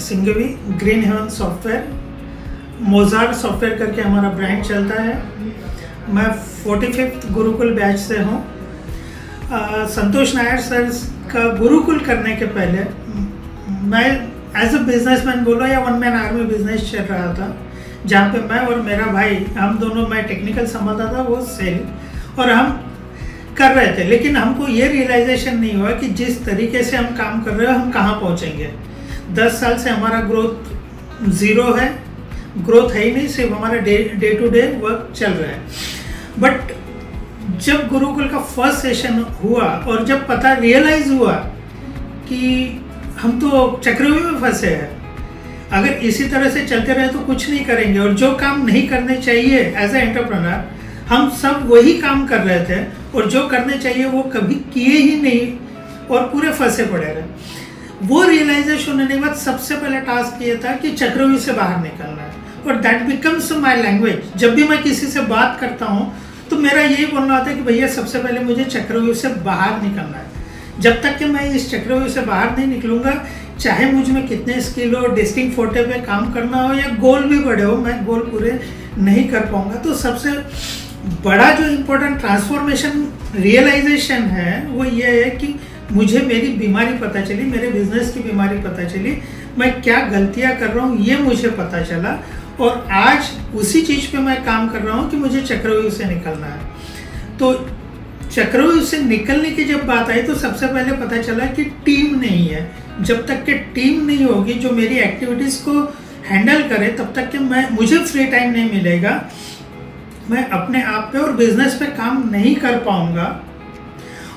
सिंगवी green haven software मोजार software करके हमारा ब्रांड चलता है। मैं फोर्टी फिफ्थ गुरुकुल बैच से हूँ। संतोष नायर सर का गुरुकुल करने के पहले, मैं एज अ बिजनेसमैन बोलो या वन मैन आर्मी बिज़नेस चल रहा था, जहाँ पे मैं और मेरा भाई, हम दोनों, मैं टेक्निकल संभालता था, वो सेल और हम कर रहे थे। लेकिन हमको ये रियलाइजेशन नहीं हुआ कि जिस तरीके से हम काम कर रहे हो, हम कहाँ पहुँचेंगे। दस साल से हमारा ग्रोथ ज़ीरो है। ग्रोथ है ही नहीं, सिर्फ़ हमारा day day to day work चल रहा है। बट जब गुरुकुल का फ़र्स्ट सेशन हुआ और जब पता रियलाइज़ हुआ कि हम तो चक्रव्यूह में फंसे हैं, अगर इसी तरह से चलते रहे तो कुछ नहीं करेंगे। और जो काम नहीं करने चाहिए एज ए एंटरप्रनर हम सब वही काम कर रहे थे और जो करने चाहिए वो कभी किए ही नहीं और पूरे फंसे पड़े रहे। वो रियलाइजेशन होने के बाद सबसे पहला टास्क ये था कि चक्रव्यूह से बाहर निकलना है। और दैट बिकम्स माई लैंग्वेज जब भी मैं किसी से बात करता हूँ तो मेरा यही बोलना होता है कि भैया, सबसे पहले मुझे चक्रव्यूह से बाहर निकलना है। जब तक कि मैं इस चक्रव्यूह से बाहर नहीं निकलूँगा, चाहे मुझमें कितने स्किल हो डिस्टिंग फोटे पे काम करना हो या गोल भी बड़े हो, मैं गोल पूरे नहीं कर पाऊँगा। तो सबसे बड़ा जो इम्पोर्टेंट ट्रांसफॉर्मेशन रियलाइजेशन है, वो ये है कि मुझे मेरी बीमारी पता चली, मेरे बिज़नेस की बीमारी पता चली, मैं क्या गलतियाँ कर रहा हूँ, ये मुझे पता चला और आज उसी चीज़ पे मैं काम कर रहा हूँ कि मुझे चक्रव्यूह से निकलना है। तो चक्रव्यूह से निकलने की जब बात आई तो सबसे पहले पता चला कि टीम नहीं है। जब तक कि टीम नहीं होगी, जो मेरी एक्टिविटीज़ को हैंडल करे, तब तक कि मैं, मुझे फ्री टाइम नहीं मिलेगा। मैं अपने आप पे और बिज़नेस पे काम नहीं कर पाऊँगा।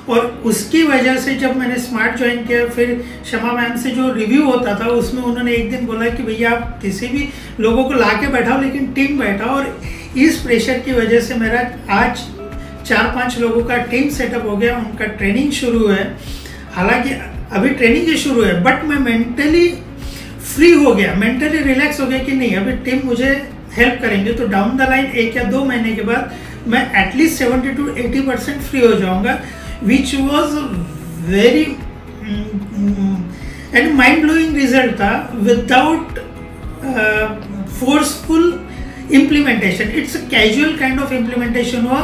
और उसकी वजह से जब मैंने स्मार्ट ज्वाइन किया, फिर शमा मैम से जो रिव्यू होता था, उसमें उन्होंने एक दिन बोला कि भैया आप किसी भी लोगों को ला के बैठाओ, लेकिन टीम बैठाओ और इस प्रेशर की वजह से मेरा आज चार पाँच लोगों का टीम सेटअप हो गया, उनका ट्रेनिंग शुरू है। हालाँकि अभी ट्रेनिंग ही शुरू है बट मैं मेंटली फ्री हो गया मेंटली रिलैक्स हो गया कि नहीं, अभी टीम मुझे हेल्प करेंगे। तो डाउन द लाइन एक या दो महीने के बाद मैं at least seventy two eighty percent free हो जाऊँगा। Which was very and mind blowing result था without forceful implementation it's casual kind of implementation हुआ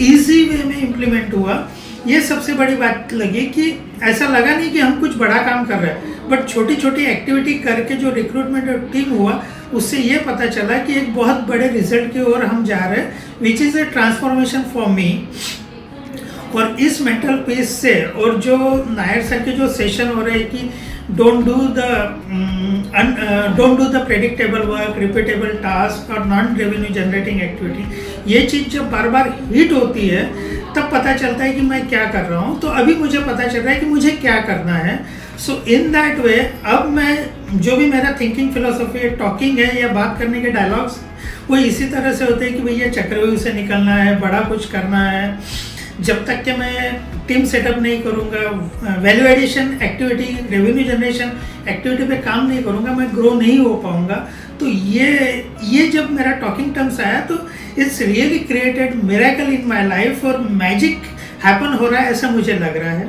इजी वे में इम्प्लीमेंट हुआ ये सबसे बड़ी बात लगी कि ऐसा लगा नहीं कि हम कुछ बड़ा काम कर रहे हैं बट छोटी छोटी एक्टिविटी करके जो रिक्रूटमेंट टीम हुआ, उससे ये पता चला कि एक बहुत बड़े रिज़ल्ट की ओर हम जा रहे हैं which is a transformation for me और इस मेंटल पीस से और जो नायर सर के जो सेशन हो रहे हैं कि don't do the don't do the predictable work repeatable task और नॉन रेवेन्यू जनरेटिंग एक्टिविटी ये चीज़ जब बार बार हिट होती है, तब पता चलता है कि मैं क्या कर रहा हूँ। तो अभी मुझे पता चल रहा है कि मुझे क्या करना है। सो इन दैट वे अब मैं, जो भी मेरा थिंकिंग फिलोसफी टॉकिंग है या बात करने के डायलॉग्स वो इसी तरह से होते हैं कि भैया चक्रव्यूह से निकलना है, बड़ा कुछ करना है। जब तक कि मैं टीम सेटअप नहीं करूँगा value addition activity revenue generation activity पे काम नहीं करूँगा, मैं ग्रो नहीं हो पाऊँगा। तो ये ये जब मेरा टॉकिंग टर्म्स आया तो it's really created miracle in my life और मैजिक हैपन हो रहा है ऐसा मुझे लग रहा है।